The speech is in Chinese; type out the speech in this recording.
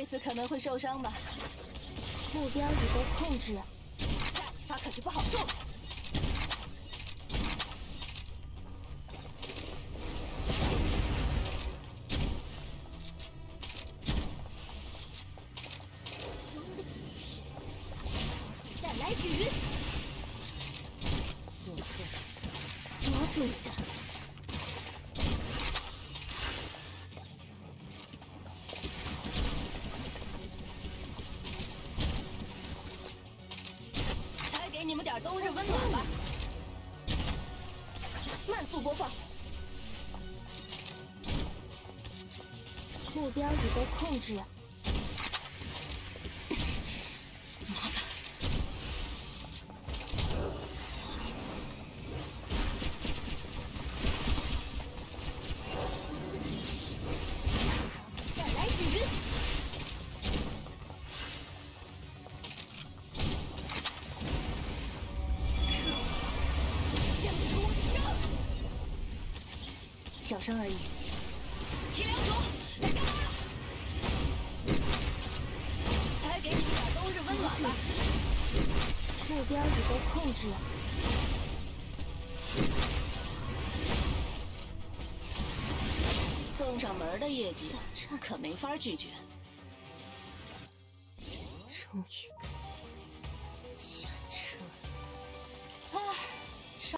这次可能会受伤吧。目标已被控制，下一发可就不好受了。再来举，捉住你的！来给你们点冬日温暖吧。慢速播放，目标已被控制，小伤而已。铁两手，来干嘛？来给你们点冬日温暖吧。目标已被控制了，送上门的业绩，这可没法拒绝。终于